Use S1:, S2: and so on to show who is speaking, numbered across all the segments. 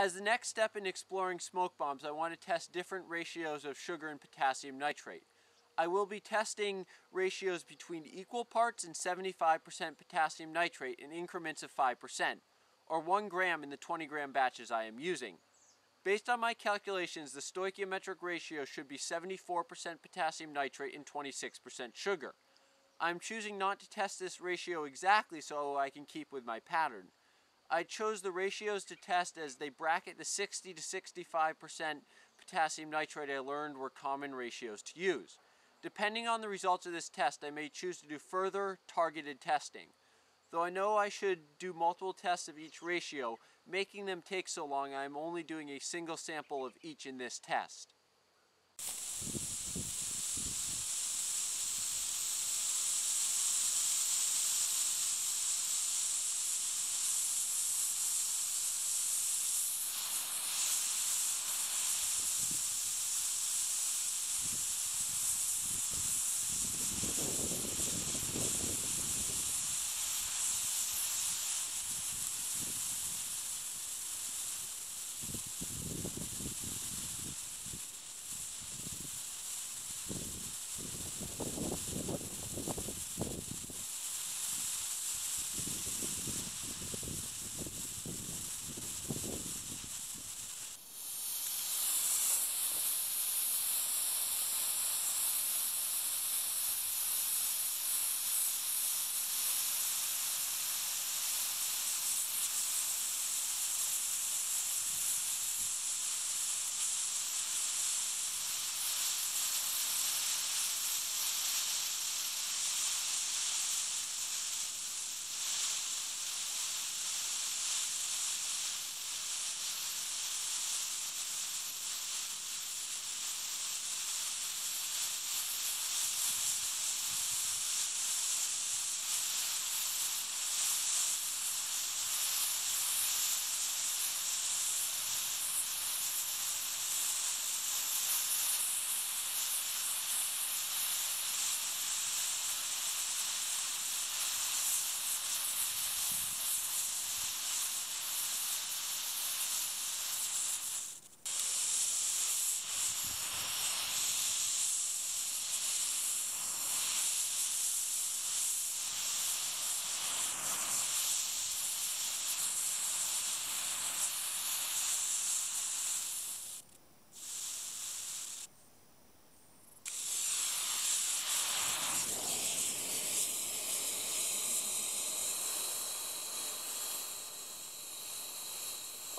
S1: As the next step in exploring smoke bombs, I want to test different ratios of sugar and potassium nitrate. I will be testing ratios between equal parts and 75% potassium nitrate in increments of 5%, or 1 gram in the 20 gram batches I am using. Based on my calculations, the stoichiometric ratio should be 74% potassium nitrate and 26% sugar. I'm choosing not to test this ratio exactly so I can keep with my pattern. I chose the ratios to test as they bracket the 60 to 65% potassium nitrate I learned were common ratios to use. Depending on the results of this test, I may choose to do further targeted testing. Though I know I should do multiple tests of each ratio, making them take so long I am only doing a single sample of each in this test.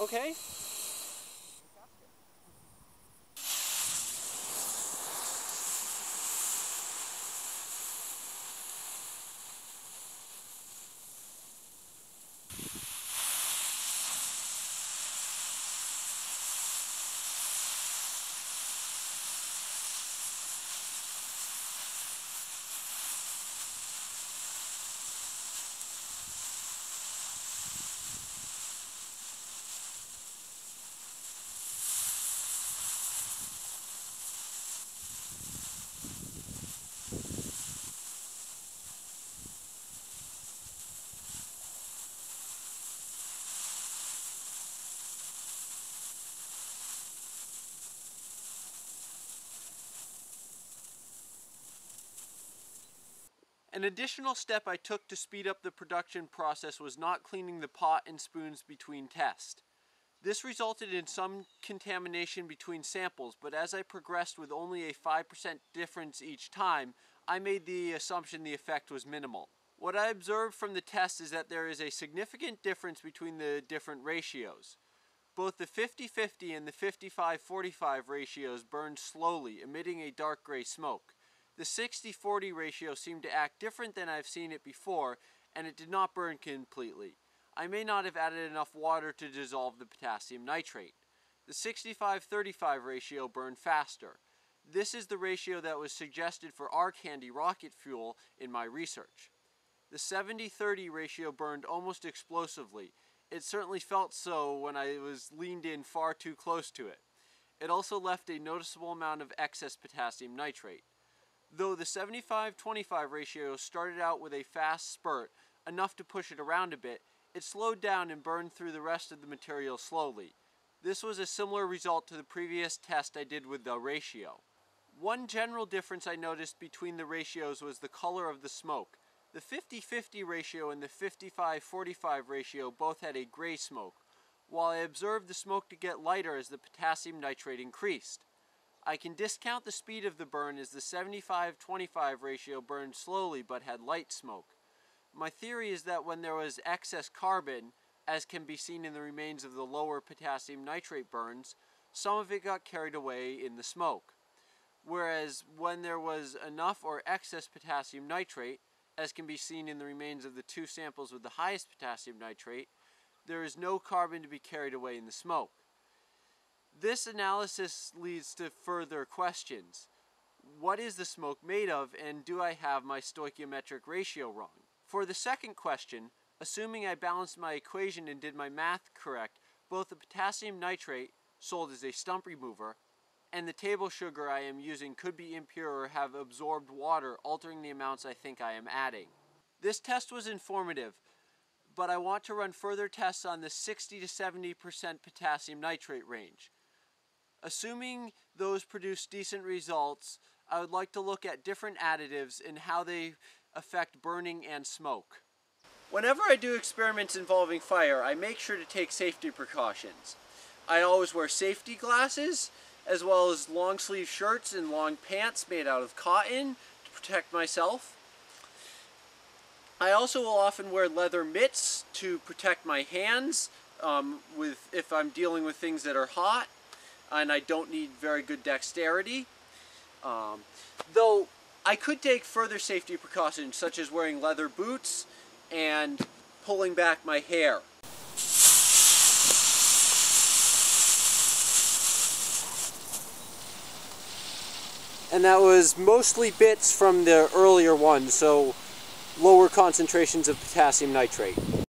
S1: Okay. An additional step I took to speed up the production process was not cleaning the pot and spoons between tests. This resulted in some contamination between samples, but as I progressed with only a 5% difference each time, I made the assumption the effect was minimal. What I observed from the test is that there is a significant difference between the different ratios. Both the 50-50 and the 55-45 ratios burned slowly, emitting a dark gray smoke. The 60-40 ratio seemed to act different than I've seen it before, and it did not burn completely. I may not have added enough water to dissolve the potassium nitrate. The 65-35 ratio burned faster. This is the ratio that was suggested for R-Candy rocket fuel in my research. The 70-30 ratio burned almost explosively. It certainly felt so when I was leaned in far too close to it. It also left a noticeable amount of excess potassium nitrate. Though the 75-25 ratio started out with a fast spurt, enough to push it around a bit, it slowed down and burned through the rest of the material slowly. This was a similar result to the previous test I did with the ratio. One general difference I noticed between the ratios was the color of the smoke. The 50-50 ratio and the 55-45 ratio both had a gray smoke, while I observed the smoke to get lighter as the potassium nitrate increased. I can discount the speed of the burn as the 75-25 ratio burned slowly but had light smoke. My theory is that when there was excess carbon, as can be seen in the remains of the lower potassium nitrate burns, some of it got carried away in the smoke. Whereas when there was enough or excess potassium nitrate, as can be seen in the remains of the two samples with the highest potassium nitrate, there is no carbon to be carried away in the smoke. This analysis leads to further questions. What is the smoke made of and do I have my stoichiometric ratio wrong? For the second question, assuming I balanced my equation and did my math correct, both the potassium nitrate, sold as a stump remover, and the table sugar I am using could be impure or have absorbed water, altering the amounts I think I am adding. This test was informative, but I want to run further tests on the 60 to 70% potassium nitrate range. Assuming those produce decent results, I would like to look at different additives and how they affect burning and smoke. Whenever I do experiments involving fire, I make sure to take safety precautions. I always wear safety glasses, as well as long sleeve shirts and long pants made out of cotton to protect myself. I also will often wear leather mitts to protect my hands um, with if I'm dealing with things that are hot and I don't need very good dexterity. Um, though I could take further safety precautions such as wearing leather boots and pulling back my hair. And that was mostly bits from the earlier one, so lower concentrations of potassium nitrate.